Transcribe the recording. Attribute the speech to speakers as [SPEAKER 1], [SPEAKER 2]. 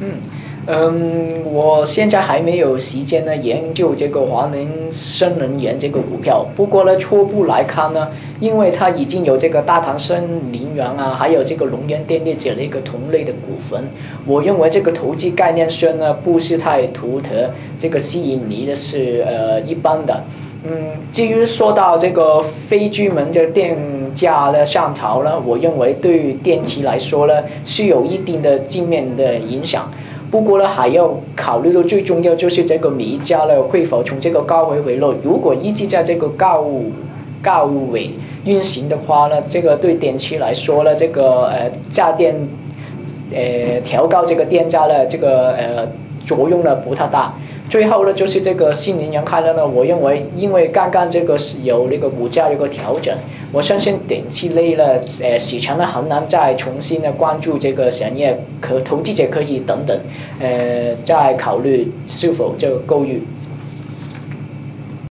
[SPEAKER 1] 嗯，嗯，我现在还没有时间呢研究这个华能新能源这个股票。不过呢，初步来看呢，因为它已经有这个大唐新能源啊，还有这个龙源电力这类个同类的股份，我认为这个投机概念上呢不是太独特，这个吸引力的是呃一般的。嗯，至于说到这个非居民的电价的上调呢，我认为对于电器来说呢是有一定的正面的影响。不过呢，还要考虑到最重要就是这个煤价呢会否从这个高位回落。如果一直在这个高高位运行的话呢，这个对电器来说呢，这个呃价电呃调高这个电价呢，这个呃作用呢不太大。最后呢，就是这个新能源开了呢，我认为因为刚刚这个是有那个股价有个调整，我相信短期内呢，呃，市场呢很难再重新的关注这个产业，可投资者可以等等，呃，再考虑是否这个购入。